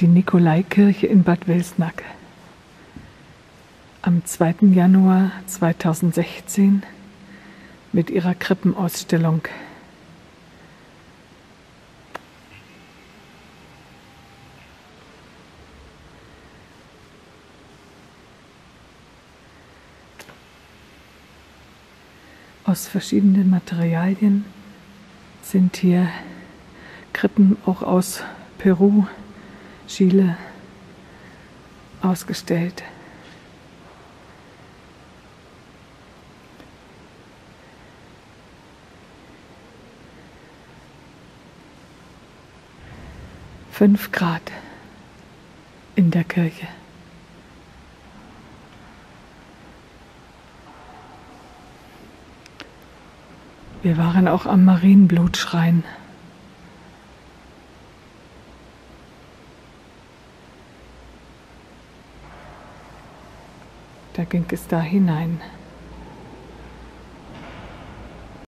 die Nikolaikirche in Bad Wilsnack. Am 2. Januar 2016 mit ihrer Krippenausstellung. Aus verschiedenen Materialien sind hier Krippen auch aus Peru, Chile ausgestellt. Fünf Grad in der Kirche. Wir waren auch am Marienblutschrein. Da ging es da hinein.